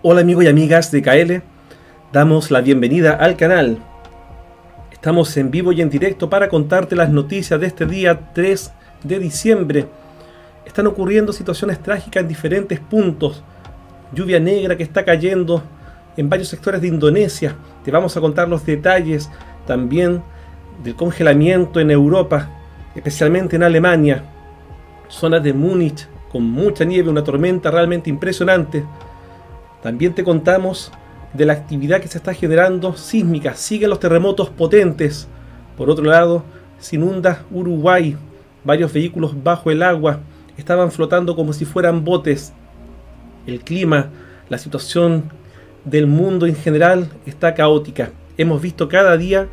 Hola amigos y amigas de KL, damos la bienvenida al canal. Estamos en vivo y en directo para contarte las noticias de este día 3 de diciembre. Están ocurriendo situaciones trágicas en diferentes puntos. Lluvia negra que está cayendo en varios sectores de Indonesia. Te vamos a contar los detalles también del congelamiento en Europa, especialmente en Alemania. Zonas de Múnich con mucha nieve, una tormenta realmente impresionante. También te contamos de la actividad que se está generando sísmica. Siguen los terremotos potentes. Por otro lado, se inunda Uruguay. Varios vehículos bajo el agua estaban flotando como si fueran botes. El clima, la situación del mundo en general está caótica. Hemos visto cada día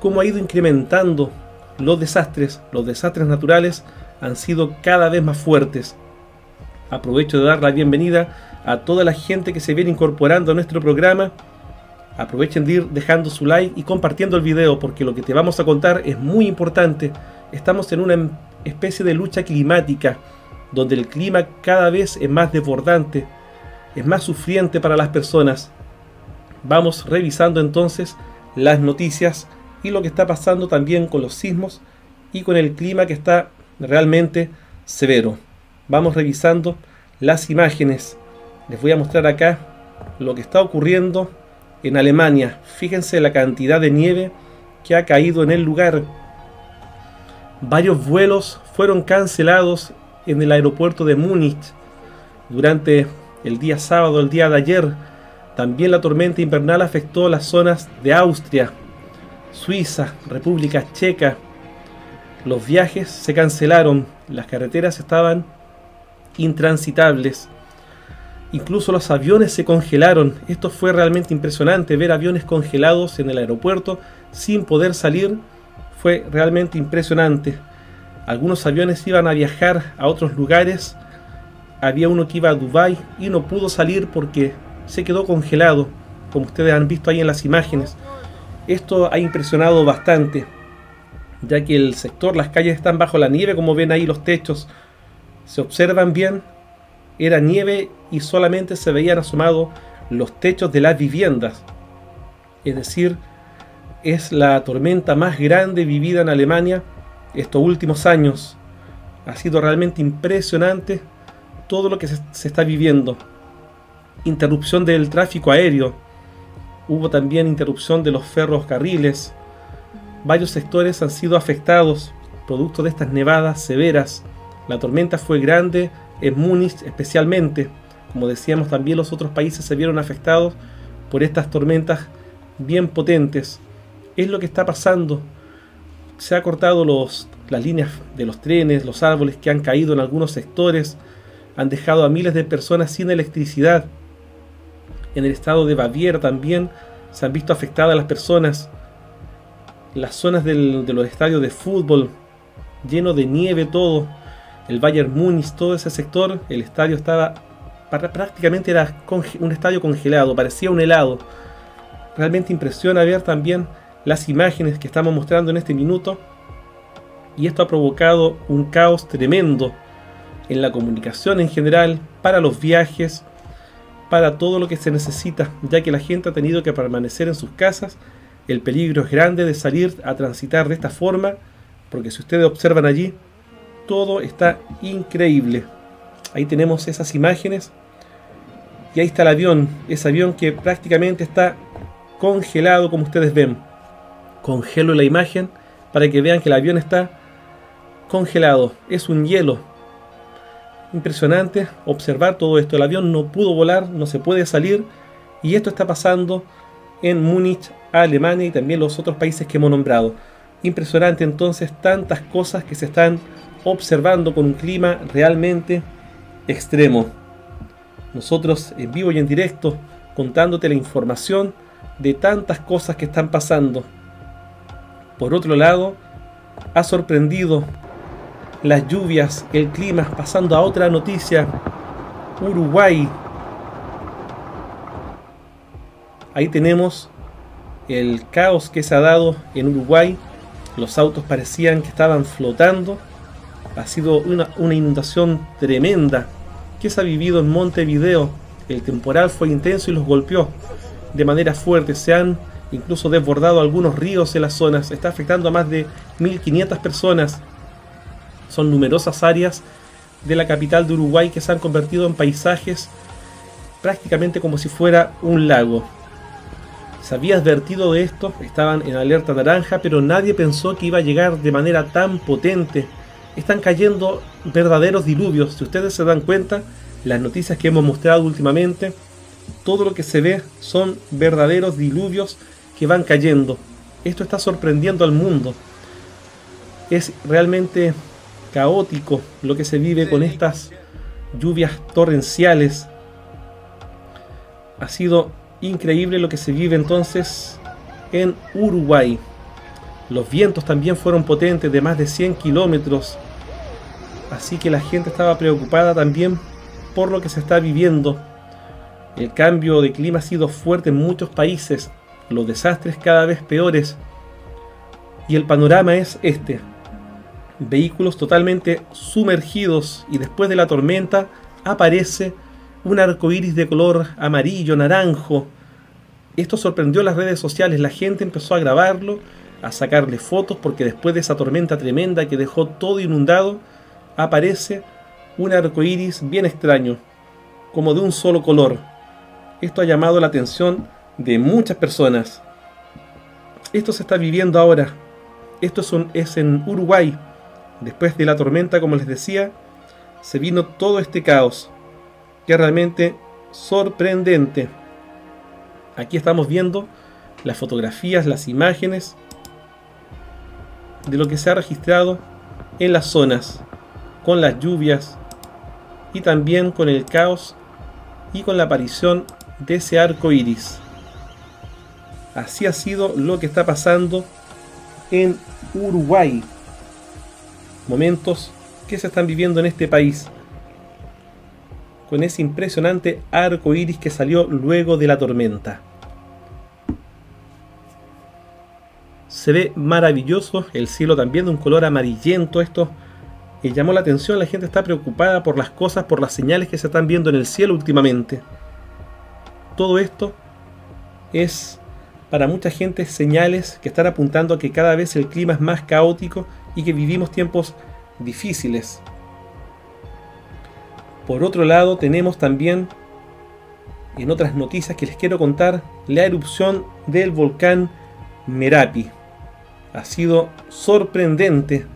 cómo ha ido incrementando los desastres. Los desastres naturales han sido cada vez más fuertes. Aprovecho de dar la bienvenida a toda la gente que se viene incorporando a nuestro programa. Aprovechen de ir dejando su like y compartiendo el video porque lo que te vamos a contar es muy importante. Estamos en una especie de lucha climática donde el clima cada vez es más desbordante, es más sufriente para las personas. Vamos revisando entonces las noticias y lo que está pasando también con los sismos y con el clima que está realmente severo. Vamos revisando las imágenes les voy a mostrar acá lo que está ocurriendo en Alemania. Fíjense la cantidad de nieve que ha caído en el lugar. Varios vuelos fueron cancelados en el aeropuerto de Múnich durante el día sábado, el día de ayer. También la tormenta invernal afectó las zonas de Austria, Suiza, República Checa. Los viajes se cancelaron, las carreteras estaban intransitables. Incluso los aviones se congelaron. Esto fue realmente impresionante. Ver aviones congelados en el aeropuerto sin poder salir fue realmente impresionante. Algunos aviones iban a viajar a otros lugares. Había uno que iba a Dubai y no pudo salir porque se quedó congelado, como ustedes han visto ahí en las imágenes. Esto ha impresionado bastante, ya que el sector, las calles están bajo la nieve, como ven ahí los techos, se observan bien era nieve y solamente se veían asomados los techos de las viviendas. Es decir, es la tormenta más grande vivida en Alemania estos últimos años. Ha sido realmente impresionante todo lo que se, está viviendo. Interrupción del tráfico aéreo. Hubo también interrupción de los ferrocarriles. Varios sectores han sido afectados producto de estas nevadas severas. La tormenta fue grande en Múnich especialmente. Como decíamos, también los otros países se vieron afectados por estas tormentas bien potentes. Es lo que está pasando. Se han cortado los, las líneas de los trenes, los árboles que han caído en algunos sectores, han dejado a miles de personas sin electricidad. En el estado de Baviera también se han visto afectadas las personas. Las zonas de los estadios de fútbol, lleno de nieve todo el Bayern Múnich, todo ese sector, el estadio estaba prácticamente era un estadio congelado, parecía un helado. Realmente impresiona ver también las imágenes que estamos mostrando en este minuto. Y esto ha provocado un caos tremendo en la comunicación en general, para los viajes, para todo lo que se necesita, ya que la gente ha tenido que permanecer en sus casas. El peligro es grande de salir a transitar de esta forma, porque si ustedes observan allí, todo está increíble. Ahí tenemos esas imágenes. Y ahí está el avión, ese avión que prácticamente está congelado como ustedes ven. Congelo la imagen para que vean que el avión está congelado. Es un hielo. Impresionante observar todo esto. El avión no pudo volar, no se puede salir. Y esto está pasando en Múnich, Alemania y también los otros países que hemos nombrado. Impresionante entonces tantas cosas que se están observando con un clima realmente extremo. Nosotros en vivo y en directo contándote la información de tantas cosas que están pasando. Por otro lado, ha sorprendido las lluvias, el clima, pasando a otra noticia. Uruguay. Ahí tenemos el caos que se ha dado en Uruguay. Los autos parecían que estaban flotando ha sido una, inundación tremenda que se ha vivido en Montevideo, El temporal fue intenso y los golpeó de manera fuerte. Se han incluso desbordado algunos ríos en las zonas. Está afectando a más de 1.500 personas. Son numerosas áreas de la capital de Uruguay que se han convertido en paisajes prácticamente como si fuera un lago. Se había advertido de esto, estaban en alerta naranja, pero nadie pensó que iba a llegar de manera tan potente. Están cayendo verdaderos diluvios. Si ustedes se dan cuenta, las noticias que hemos mostrado últimamente, todo lo que se ve son verdaderos diluvios que van cayendo. Esto está sorprendiendo al mundo. Es realmente caótico lo que se vive con estas lluvias torrenciales. Ha sido increíble lo que se vive entonces en Uruguay. Los vientos también fueron potentes de más de 100 kilómetros. Así que la gente estaba preocupada también por lo que se está viviendo. El cambio de clima ha sido fuerte en muchos países. Los desastres cada vez peores. Y el panorama es este vehículos totalmente sumergidos y después de la tormenta aparece un arco iris de color amarillo, naranjo. Esto sorprendió las redes sociales, la gente empezó a grabarlo, a sacarle fotos, porque después de esa tormenta tremenda que dejó todo inundado, aparece un arco iris bien extraño, como de un solo color. Esto ha llamado la atención de muchas personas. Esto se está viviendo ahora. Esto es en Uruguay. Después de la tormenta, como les decía, se vino todo este caos, que es realmente sorprendente. Aquí estamos viendo las fotografías, las imágenes de lo que se ha registrado en las zonas, con las lluvias y también con el caos y con la aparición de ese arco iris. Así ha sido lo que está pasando en Uruguay momentos que se están viviendo en este país. Con ese impresionante arco iris que salió luego de la tormenta. Se ve maravilloso, el cielo también de un color amarillento. Esto llamó la atención, la gente está preocupada por las cosas, por las señales que se están viendo en el cielo últimamente. Todo esto es para mucha gente señales que están apuntando a que cada vez el clima es más caótico y que vivimos tiempos difíciles. Por otro lado, tenemos también, en otras noticias que les quiero contar, la erupción del volcán Merapi. Ha sido sorprendente.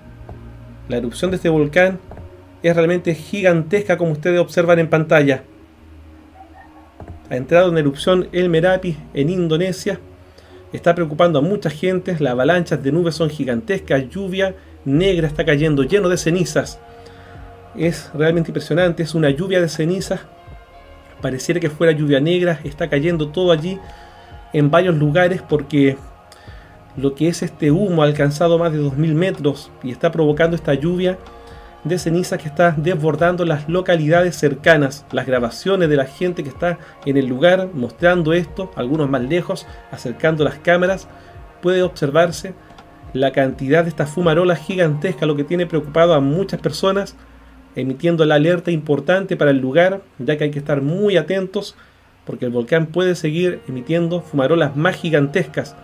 La erupción de este volcán es realmente gigantesca como ustedes observan en pantalla. Ha entrado en erupción el Merapi en Indonesia está preocupando a mucha gente. Las avalanchas de nubes son gigantescas, lluvia negra está cayendo, lleno de cenizas. Es realmente impresionante, es una lluvia de cenizas. Pareciera que fuera lluvia negra, está cayendo todo allí en varios lugares porque lo que es este humo ha alcanzado más de 2000 metros y está provocando esta lluvia de ceniza que está desbordando las localidades cercanas, las grabaciones de la gente que está en el lugar mostrando esto, algunos más lejos, acercando las cámaras, puede observarse la cantidad de esta fumarola gigantesca, lo que tiene preocupado a muchas personas, emitiendo la alerta importante para el lugar, ya que hay que estar muy atentos, porque el volcán puede seguir emitiendo fumarolas más gigantescas.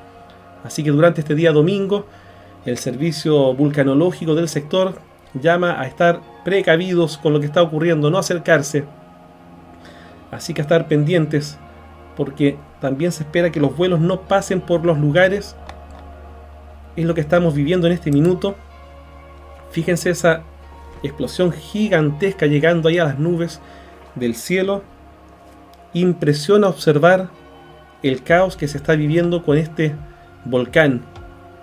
Así que durante este día domingo, el servicio vulcanológico del sector llama a estar precavidos con lo que está ocurriendo, no acercarse. Así que a estar pendientes, porque también se espera que los vuelos no pasen por los lugares. Es lo que estamos viviendo en este minuto. Fíjense esa explosión gigantesca llegando ahí a las nubes del cielo. Impresiona observar el caos que se está viviendo con este volcán,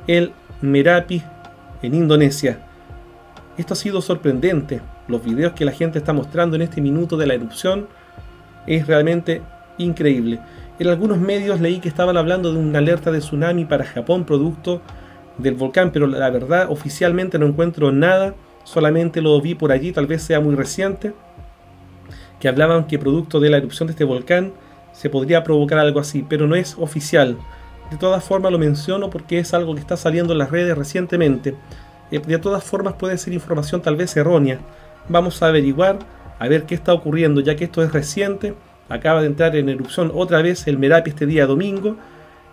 el Merapi, en Indonesia. Esto ha sido sorprendente. Los videos que la gente está mostrando en este minuto de la erupción es realmente increíble. En algunos medios leí que estaban hablando de una alerta de tsunami para Japón producto del volcán, pero la verdad oficialmente no encuentro nada, solamente lo vi por allí, tal vez sea muy reciente, que hablaban que producto de la erupción de este volcán se podría provocar algo así, pero no es oficial. De todas formas lo menciono porque es algo que está saliendo en las redes recientemente. Eh, de todas formas puede ser información tal vez errónea. Vamos a averiguar, a ver qué está ocurriendo, ya que esto es reciente Acaba de entrar en erupción otra vez el Merapi este día domingo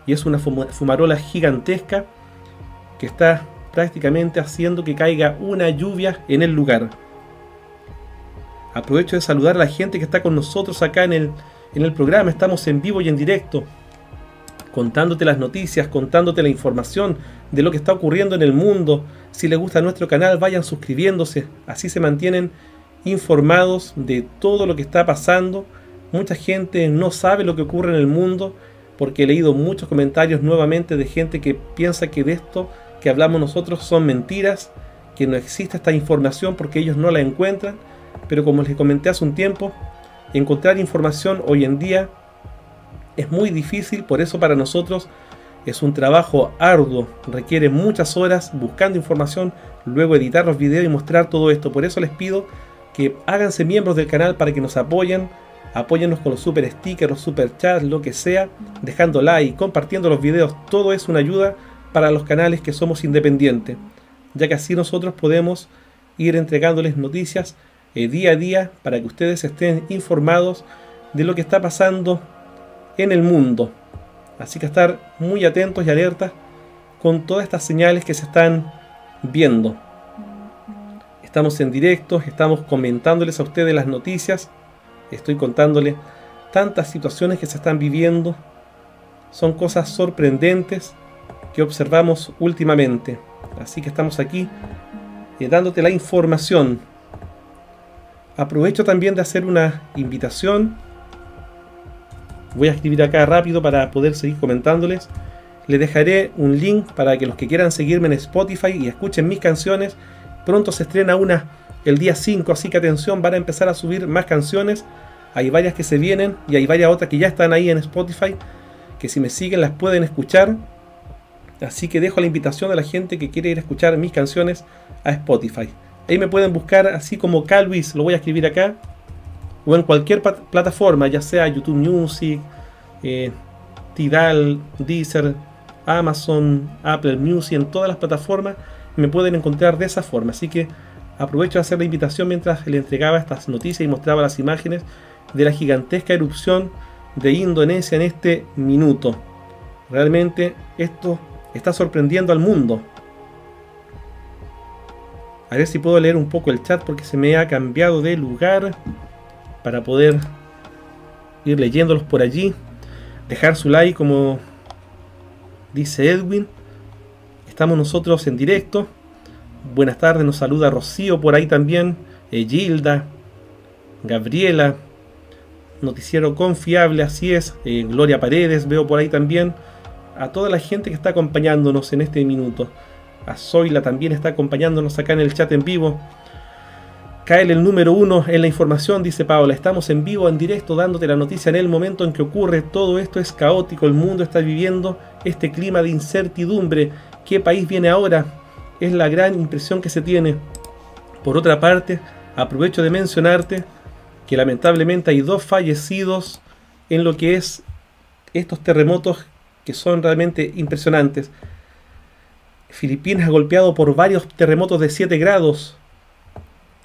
y es una fumarola gigantesca que está prácticamente haciendo que caiga una lluvia en el lugar. Aprovecho de saludar a la gente que está con nosotros acá en el, en el programa. Estamos en vivo y en directo, contándote las noticias, contándote la información de lo que está ocurriendo en el mundo. Si les gusta nuestro canal, vayan suscribiéndose. Así se mantienen informados de todo lo que está pasando. Mucha gente no sabe lo que ocurre en el mundo porque he leído muchos comentarios nuevamente de gente que piensa que de esto que hablamos nosotros son mentiras, que no existe esta información porque ellos no la encuentran pero como les comenté hace un tiempo, encontrar información hoy en día es muy difícil, por eso para nosotros es un trabajo arduo, requiere muchas horas buscando información, luego editar los videos y mostrar todo esto. Por eso les pido que háganse miembros del canal para que nos apoyen, apóyennos con los super stickers, los super chats, lo que sea, dejando like, compartiendo los videos, todo es una ayuda para los canales que somos independientes, ya que así nosotros podemos ir entregándoles noticias eh, día a día para que ustedes estén informados de lo que está pasando en el mundo. Así que estar muy atentos y alertas con todas estas señales que se están viendo. Estamos en directo, estamos comentándoles a ustedes las noticias, estoy contándoles tantas situaciones que se están viviendo. Son cosas sorprendentes que observamos últimamente. Así que estamos aquí eh, dándote la información Aprovecho también de hacer una invitación. Voy a escribir acá rápido para poder seguir comentándoles. Les dejaré un link para que los que quieran seguirme en Spotify y escuchen mis canciones. Pronto se estrena una el día 5, así que atención, van a empezar a subir más canciones. Hay varias que se vienen y hay varias otras que ya están ahí en Spotify, que si me siguen las pueden escuchar. Así que dejo la invitación a la gente que quiere ir a escuchar mis canciones a Spotify. Ahí me pueden buscar así como Calvis, lo voy a escribir acá. O en cualquier plataforma, ya sea YouTube Music, eh, Tidal, Deezer, Amazon, Apple Music, en todas las plataformas me pueden encontrar de esa forma. Así que aprovecho de hacer la invitación mientras le entregaba estas noticias y mostraba las imágenes de la gigantesca erupción de Indonesia en este minuto. Realmente esto está sorprendiendo al mundo. A ver si puedo leer un poco el chat porque se me ha cambiado de lugar para poder ir leyéndolos por allí. Dejar su like como dice Edwin. Estamos nosotros en directo. Buenas tardes, nos saluda Rocío por ahí también. Eh, Gilda, Gabriela, Noticiero Confiable, así es. Eh, Gloria Paredes, veo por ahí también. A toda la gente que está acompañándonos en este minuto. A Zoila también está acompañándonos acá en el chat en vivo. Cae el número uno en la información, dice Paola. Estamos en vivo, en directo, dándote la noticia en el momento en que ocurre. Todo esto es caótico. El mundo está viviendo este clima de incertidumbre. ¿Qué país viene ahora? Es la gran impresión que se tiene. Por otra parte, aprovecho de mencionarte que lamentablemente hay dos fallecidos en lo que es estos terremotos que son realmente impresionantes. Filipinas golpeado por varios terremotos de 7 grados.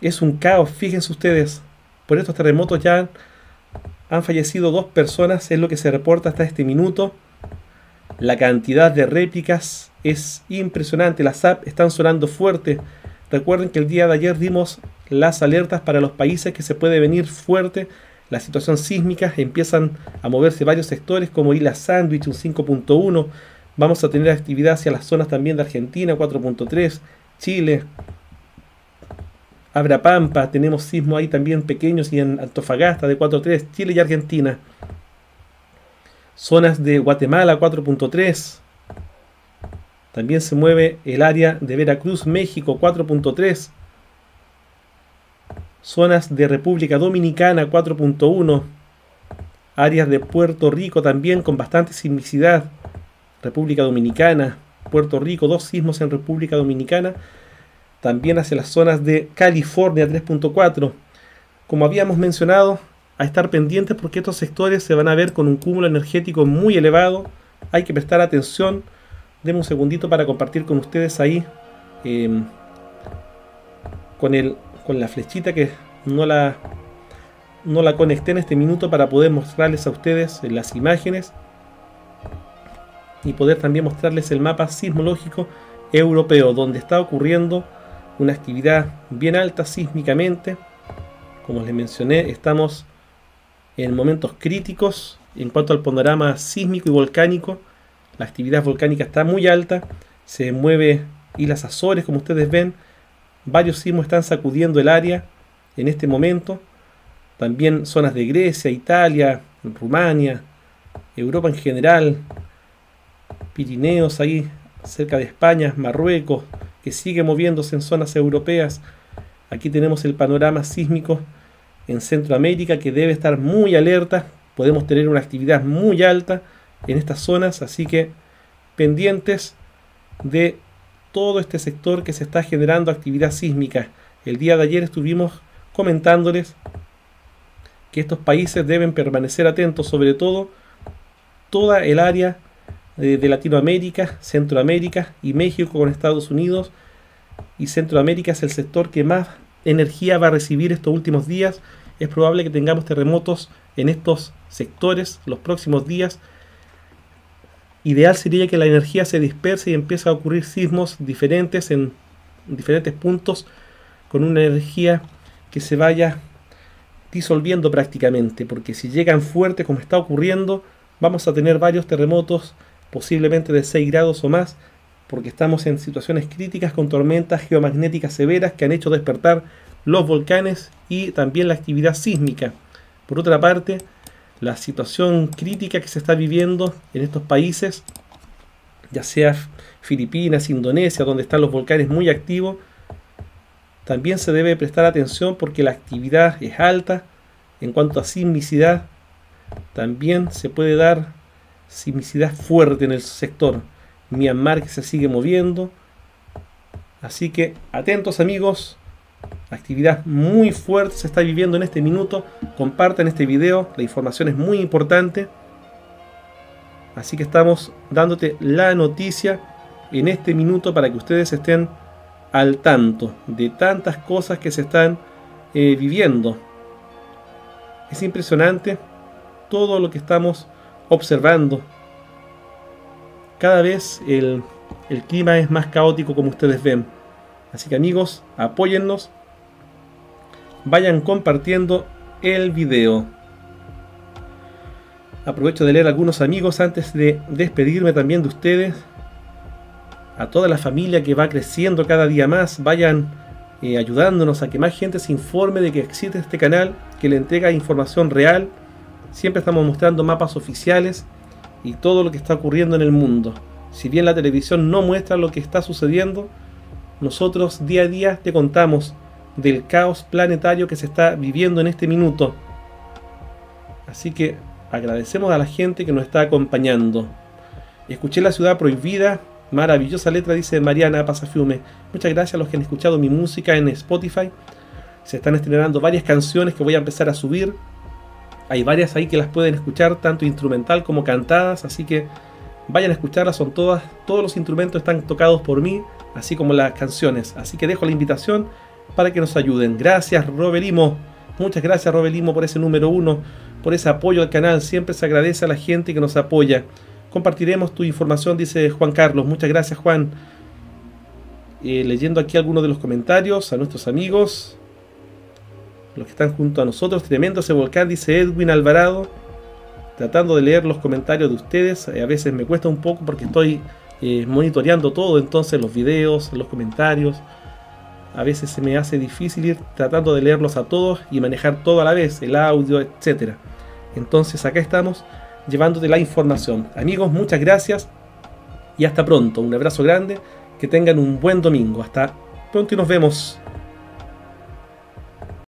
Es un caos, fíjense ustedes. Por estos terremotos ya han fallecido dos personas, es lo que se reporta hasta este minuto. La cantidad de réplicas es impresionante, las apps están sonando fuerte. Recuerden que el día de ayer dimos las alertas para los países que se puede venir fuerte la situación sísmica. Empiezan a moverse varios sectores como Isla Sandwich, un 5.1, Vamos a tener actividad hacia las zonas también de Argentina, 4.3, Chile, Abrapampa, tenemos sismos ahí también pequeños y en Antofagasta de 4.3, Chile y Argentina. Zonas de Guatemala 4.3. También se mueve el área de Veracruz, México 4.3. Zonas de República Dominicana 4.1. Áreas de Puerto Rico también con bastante sismicidad República Dominicana, Puerto Rico, dos sismos en República Dominicana, también hacia las zonas de California 3.4. Como habíamos mencionado, a estar pendientes porque estos sectores se van a ver con un cúmulo energético muy elevado. Hay que prestar atención. Deme un segundito para compartir con ustedes ahí em, con, el, con la flechita que no la, no la conecté en este minuto para poder mostrarles a ustedes las imágenes y poder también mostrarles el mapa sismológico europeo, donde está ocurriendo una actividad bien alta sísmicamente. Como les mencioné, estamos en momentos críticos en cuanto al panorama sísmico y volcánico. La actividad volcánica está muy alta, se mueve Islas Azores, como ustedes ven. Varios sismos están sacudiendo el área en este momento. También zonas de Grecia, Italia, Rumania, Europa en general, Pirineos ahí cerca de España, Marruecos, que sigue moviéndose en zonas europeas. Aquí tenemos el panorama sísmico en Centroamérica que debe estar muy alerta. Podemos tener una actividad muy alta en estas zonas, así que pendientes de todo este sector que se está generando actividad sísmica. El día de ayer estuvimos comentándoles que estos países deben permanecer atentos, sobre todo toda el área de, Latinoamérica, Centroamérica y México con Estados Unidos. Y Centroamérica es el sector que más energía va a recibir estos últimos días. Es probable que tengamos terremotos en estos sectores los próximos días. Ideal sería que la energía se disperse y empiece a ocurrir sismos diferentes en diferentes puntos con una energía que se vaya disolviendo prácticamente, porque si llegan fuerte como está ocurriendo, vamos a tener varios terremotos posiblemente de 6 grados o más, porque estamos en situaciones críticas con tormentas geomagnéticas severas que han hecho despertar los volcanes y también la actividad sísmica. Por otra parte, la situación crítica que se está viviendo en estos países, ya sea Filipinas, Indonesia, donde están los volcanes muy activos, también se debe prestar atención porque la actividad es alta. En cuanto a sismicidad, también se puede dar sismicidad fuerte en el sector. Myanmar que se sigue moviendo. Así que atentos amigos. Actividad muy fuerte se está viviendo en este minuto. Compartan este video. La información es muy importante. Así que estamos dándote la noticia en este minuto para que ustedes estén al tanto de tantas cosas que se están eh, viviendo. Es impresionante todo lo que estamos observando. Cada vez el, clima es más caótico como ustedes ven. Así que amigos, apóyennos. Vayan compartiendo el video. Aprovecho de leer algunos amigos antes de despedirme también de ustedes. A toda la familia que va creciendo cada día más, vayan eh, ayudándonos a que más gente se informe de que existe este canal, que le entrega información real Siempre estamos mostrando mapas oficiales y todo lo que está ocurriendo en el mundo. Si bien la televisión no muestra lo que está sucediendo, nosotros día a día te contamos del caos planetario que se está viviendo en este minuto. Así que agradecemos a la gente que nos está acompañando. Escuché La Ciudad Prohibida, maravillosa letra, dice Mariana Pasafiume. Muchas gracias a los que han escuchado mi música en Spotify. Se están estrenando varias canciones que voy a empezar a subir hay varias ahí que las pueden escuchar, tanto instrumental como cantadas, así que vayan a escucharlas, son todas, todos los instrumentos están tocados por mí, así como las canciones. Así que dejo la invitación para que nos ayuden. Gracias Robelimo, muchas gracias Robelimo por ese número uno, por ese apoyo al canal, siempre se agradece a la gente que nos apoya. Compartiremos tu información, dice Juan Carlos, muchas gracias Juan. Eh, leyendo aquí algunos de los comentarios a nuestros amigos los que están junto a nosotros. Tremendo ese volcán, dice Edwin Alvarado. Tratando de leer los comentarios de ustedes. A veces me cuesta un poco porque estoy eh, monitoreando todo, entonces los videos, los comentarios. A veces se me hace difícil ir tratando de leerlos a todos y manejar todo a la vez, el audio, etc. Entonces acá estamos llevándote la información. Amigos, muchas gracias y hasta pronto. Un abrazo grande. Que tengan un buen domingo. Hasta pronto y nos vemos.